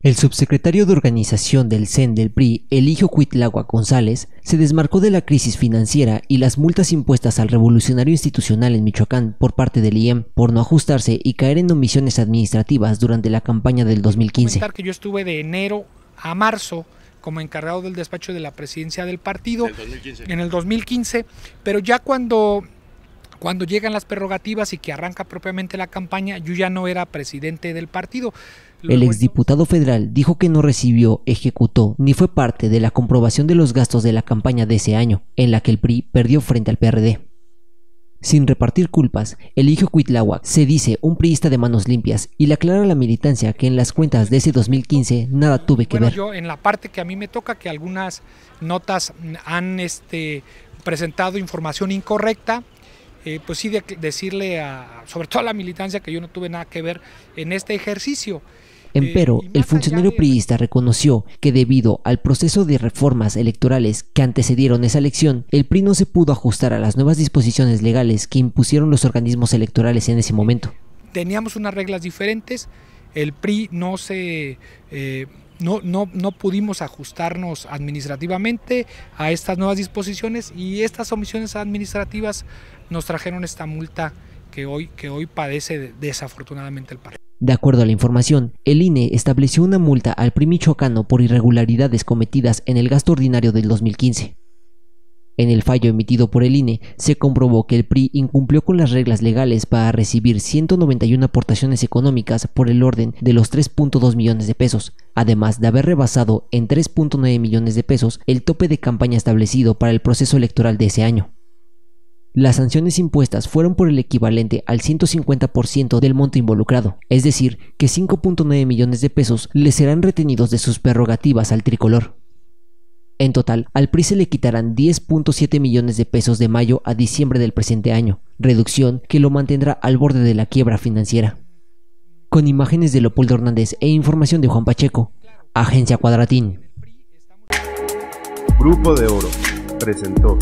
El subsecretario de Organización del CEN del PRI, Eligio Cuitlagua González, se desmarcó de la crisis financiera y las multas impuestas al revolucionario institucional en Michoacán por parte del IEM por no ajustarse y caer en omisiones administrativas durante la campaña del 2015. que yo estuve de enero a marzo como encargado del despacho de la presidencia del partido en el 2015, pero ya cuando cuando llegan las prerrogativas y que arranca propiamente la campaña, yo ya no era presidente del partido. el exdiputado federal dijo que no recibió, ejecutó ni fue parte de la comprobación de los gastos de la campaña de ese año, en la que el PRI perdió frente al PRD. Sin repartir culpas, Eligio Cuitláhuac se dice un priista de manos limpias y le aclara a la militancia que en las cuentas de ese 2015 nada tuve que ver. Yo en la parte que a mí me toca que algunas notas han este, presentado información incorrecta, eh, pues sí decirle a, sobre todo a la militancia que yo no tuve nada que ver en este ejercicio. Empero, eh, el funcionario priista reconoció que debido al proceso de reformas electorales que antecedieron esa elección, el PRI no se pudo ajustar a las nuevas disposiciones legales que impusieron los organismos electorales en ese momento. Teníamos unas reglas diferentes, el PRI no se... Eh, no, no, no pudimos ajustarnos administrativamente a estas nuevas disposiciones y estas omisiones administrativas nos trajeron esta multa que hoy, que hoy padece desafortunadamente el partido. De acuerdo a la información, el INE estableció una multa al PRI michoacano por irregularidades cometidas en el gasto ordinario del 2015. En el fallo emitido por el INE, se comprobó que el PRI incumplió con las reglas legales para recibir 191 aportaciones económicas por el orden de los 3.2 millones de pesos, además de haber rebasado en 3.9 millones de pesos el tope de campaña establecido para el proceso electoral de ese año. Las sanciones impuestas fueron por el equivalente al 150% del monto involucrado, es decir, que 5.9 millones de pesos le serán retenidos de sus prerrogativas al tricolor. En total, al PRI se le quitarán 10.7 millones de pesos de mayo a diciembre del presente año, reducción que lo mantendrá al borde de la quiebra financiera. Con imágenes de Leopoldo Hernández e información de Juan Pacheco, Agencia Cuadratín. Grupo de Oro presentó